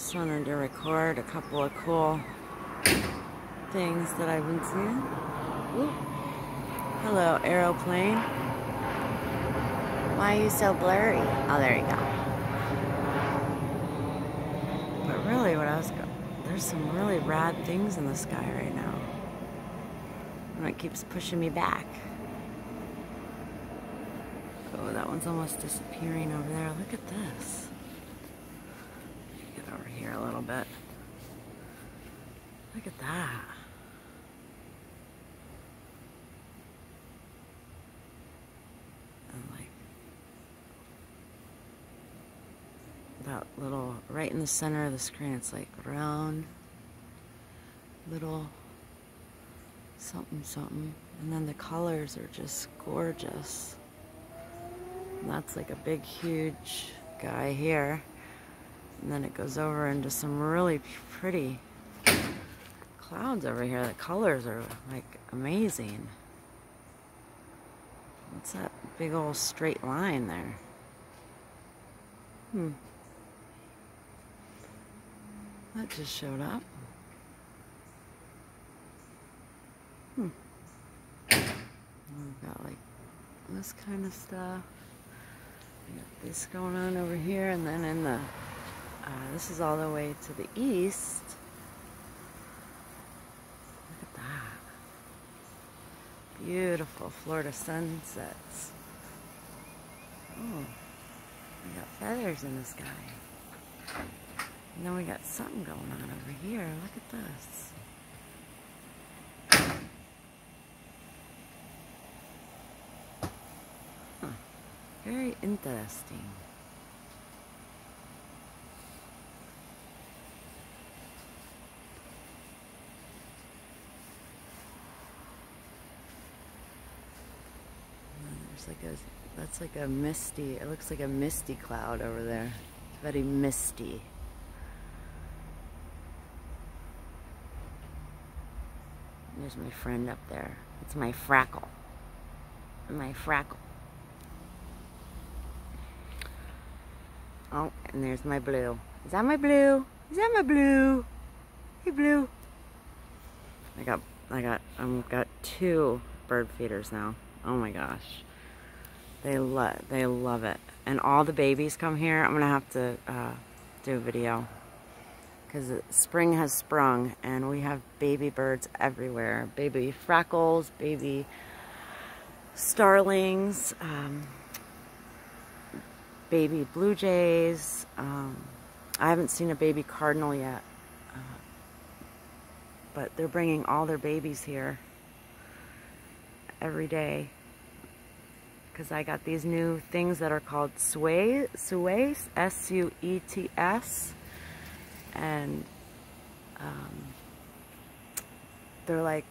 Just wanted to record a couple of cool things that I've been seeing. Ooh. Hello, aeroplane. Why are you so blurry? Oh, there you go. But really, what I was going, there's some really rad things in the sky right now. And it keeps pushing me back. Oh, that one's almost disappearing over there. Look at this. Over here a little bit. Look at that. And like that little, right in the center of the screen, it's like round, little something something. And then the colors are just gorgeous. And that's like a big, huge guy here. And then it goes over into some really pretty clouds over here. The colors are like amazing. What's that big old straight line there? Hmm. That just showed up. Hmm. We've got like this kind of stuff. We got this going on over here, and then in the, uh, this is all the way to the east. Look at that. Beautiful Florida sunsets. Oh, we got feathers in the sky. And then we got something going on over here. Look at this. Huh. Very interesting. There's like a, that's like a misty, it looks like a misty cloud over there. It's very misty. There's my friend up there. It's my grackle. My grackle. Oh, and there's my blue. Is that my blue? Is that my blue? Hey, blue. I got, I got, I've got two bird feeders now. Oh my gosh. They love, they love it. And all the babies come here. I'm gonna have to uh, do a video because spring has sprung and we have baby birds everywhere. Baby grackles, baby starlings, um, baby blue jays. Um, I haven't seen a baby cardinal yet, uh, but they're bringing all their babies here every day because I got these new things that are called sway, suets, S-U-E-T-S and um, they're like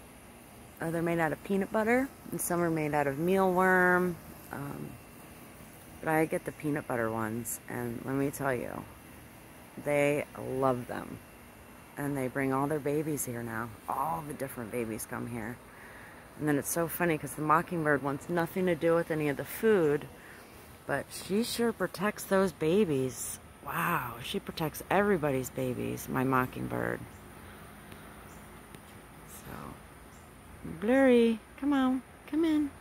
uh, they're made out of peanut butter and some are made out of mealworm um, but I get the peanut butter ones and let me tell you they love them. And they bring all their babies here now. All the different babies come here and then it's so funny because the mockingbird wants nothing to do with any of the food but she sure protects those babies Wow, she protects everybody's babies, my mockingbird. So, blurry, come on, come in.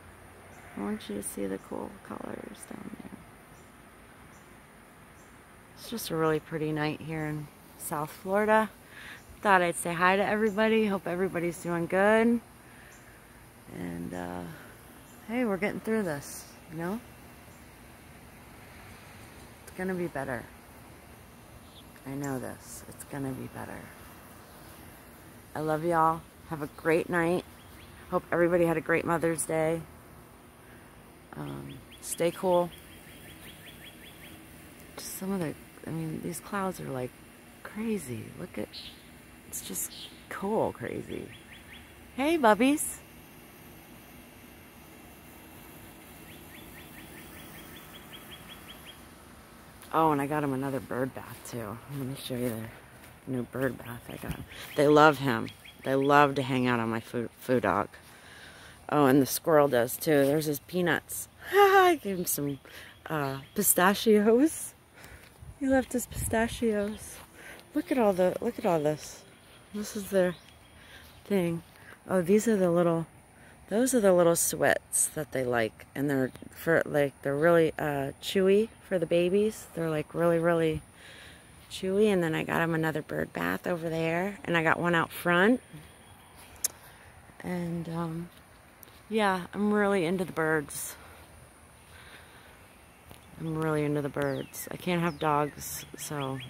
I want you to see the cool colors down there. It's just a really pretty night here in South Florida. Thought I'd say hi to everybody. Hope everybody's doing good. And, uh, hey, we're getting through this, you know? It's gonna be better. I know this. It's going to be better. I love y'all. Have a great night. Hope everybody had a great Mother's Day. Um, stay cool. Just some of the, I mean, these clouds are like crazy. Look at, it's just cool crazy. Hey, bubbies. Oh, and I got him another bird bath too. Let me show you the new bird bath I got. They love him. They love to hang out on my food, food dog. Oh, and the squirrel does too. There's his peanuts. I gave him some uh, pistachios. He left his pistachios. Look at all the, look at all this. This is their thing. Oh, these are the little, those are the little sweats that they like. And they're, for like, they're really uh, chewy for the babies. They're like really, really chewy. And then I got them another bird bath over there. And I got one out front. And, um, yeah, I'm really into the birds. I'm really into the birds. I can't have dogs, so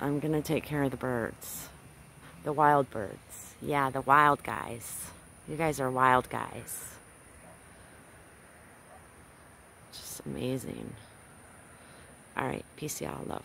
I'm gonna take care of the birds. The wild birds. Yeah, the wild guys. You guys are wild guys. Just amazing. All right, peace y'all. Love.